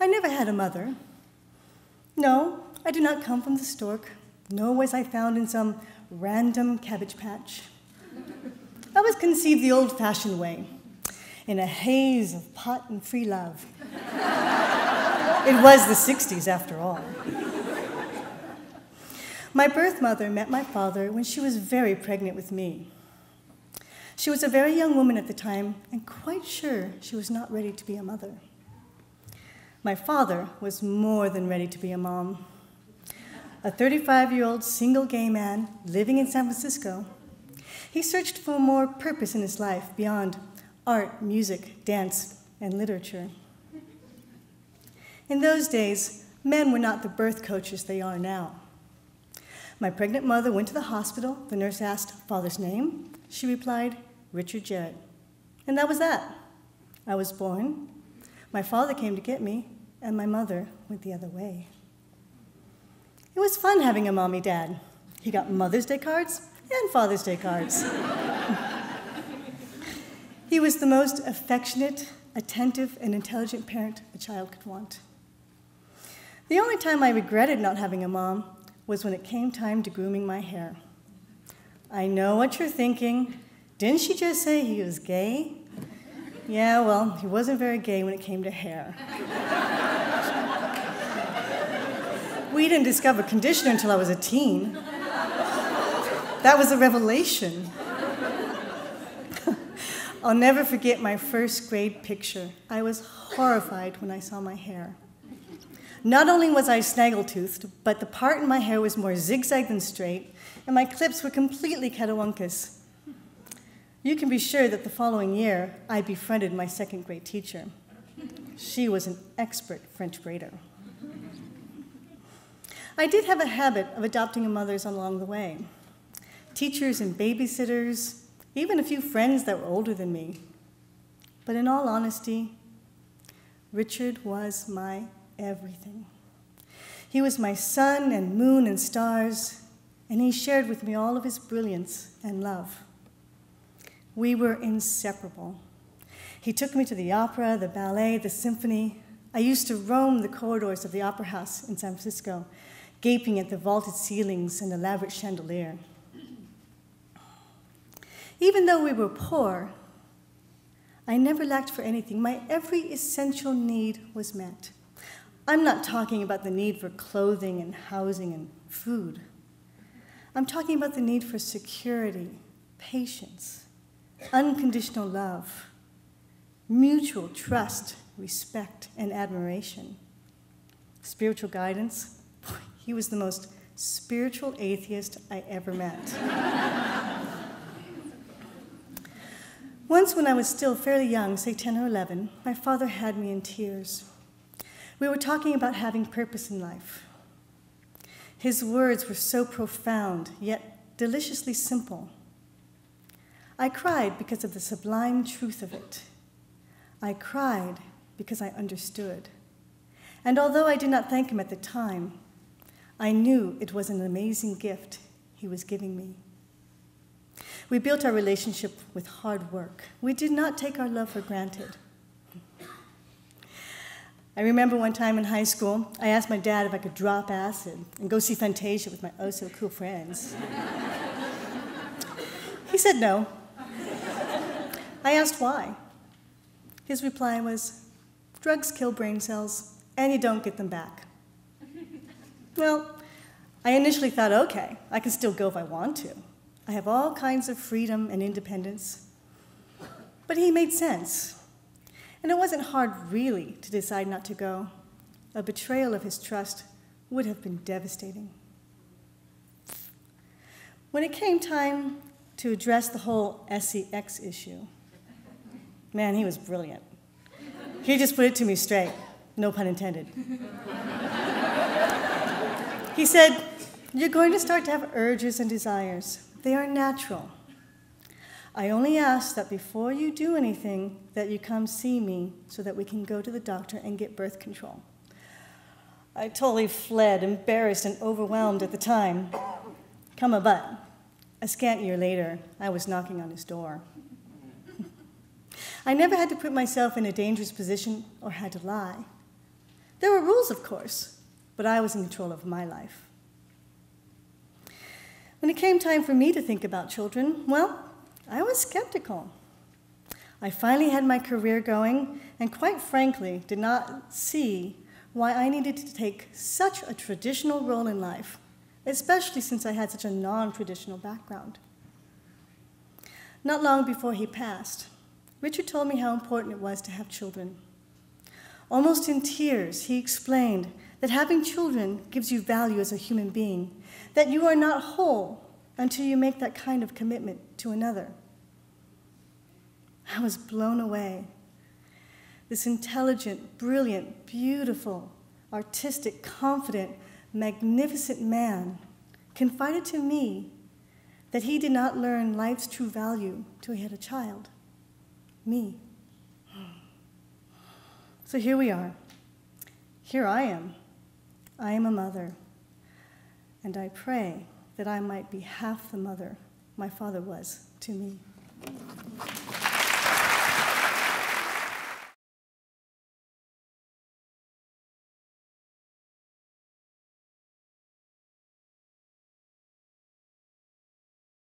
I never had a mother. No, I do not come from the stork, nor was I found in some random cabbage patch. I was conceived the old fashioned way, in a haze of pot and free love. it was the 60s, after all. My birth mother met my father when she was very pregnant with me. She was a very young woman at the time and quite sure she was not ready to be a mother. My father was more than ready to be a mom. A 35 year old single gay man living in San Francisco, he searched for more purpose in his life beyond art, music, dance, and literature. In those days, men were not the birth coaches they are now. My pregnant mother went to the hospital. The nurse asked, Father's name? She replied, Richard Jarrett. And that was that. I was born. My father came to get me, and my mother went the other way. It was fun having a mommy dad. He got Mother's Day cards and Father's Day cards. he was the most affectionate, attentive, and intelligent parent a child could want. The only time I regretted not having a mom was when it came time to grooming my hair. I know what you're thinking. Didn't she just say he was gay? Yeah, well, he wasn't very gay when it came to hair. we didn't discover conditioner until I was a teen. That was a revelation. I'll never forget my first grade picture. I was horrified when I saw my hair. Not only was I snaggletooth, but the part in my hair was more zigzag than straight, and my clips were completely catawunkus. You can be sure that the following year, I befriended my second grade teacher. She was an expert French braider. I did have a habit of adopting a mothers along the way teachers and babysitters, even a few friends that were older than me. But in all honesty, Richard was my everything. He was my sun and moon and stars, and he shared with me all of his brilliance and love. We were inseparable. He took me to the opera, the ballet, the symphony. I used to roam the corridors of the Opera House in San Francisco, gaping at the vaulted ceilings and elaborate chandelier. Even though we were poor, I never lacked for anything. My every essential need was met. I'm not talking about the need for clothing and housing and food. I'm talking about the need for security, patience, unconditional love, mutual trust, respect, and admiration. Spiritual guidance. He was the most spiritual atheist I ever met. Once, when I was still fairly young, say 10 or 11, my father had me in tears. We were talking about having purpose in life. His words were so profound, yet deliciously simple. I cried because of the sublime truth of it. I cried because I understood. And although I did not thank him at the time, I knew it was an amazing gift he was giving me. We built our relationship with hard work. We did not take our love for granted. I remember one time in high school, I asked my dad if I could drop acid and go see Fantasia with my oh so cool friends. he said no. I asked why. His reply was drugs kill brain cells and you don't get them back. Well, I initially thought, okay, I can still go if I want to. I have all kinds of freedom and independence. But he made sense. And it wasn't hard, really, to decide not to go. A betrayal of his trust would have been devastating. When it came time to address the whole SEX issue, man, he was brilliant. He just put it to me straight, no pun intended. he said, You're going to start to have urges and desires. They are natural. I only ask that before you do anything, that you come see me so that we can go to the doctor and get birth control. I totally fled, embarrassed and overwhelmed at the time. Come a but, a scant year later, I was knocking on his door. I never had to put myself in a dangerous position or had to lie. There were rules, of course, but I was in control of my life. When it came time for me to think about children, well, I was skeptical. I finally had my career going, and quite frankly, did not see why I needed to take such a traditional role in life, especially since I had such a non traditional background. Not long before he passed, Richard told me how important it was to have children. Almost in tears, he explained that having children gives you value as a human being, that you are not whole until you make that kind of commitment to another. I was blown away. This intelligent, brilliant, beautiful, artistic, confident, magnificent man confided to me that he did not learn life's true value till he had a child me. So here we are. Here I am. I am a mother. And I pray that I might be half the mother my father was to me.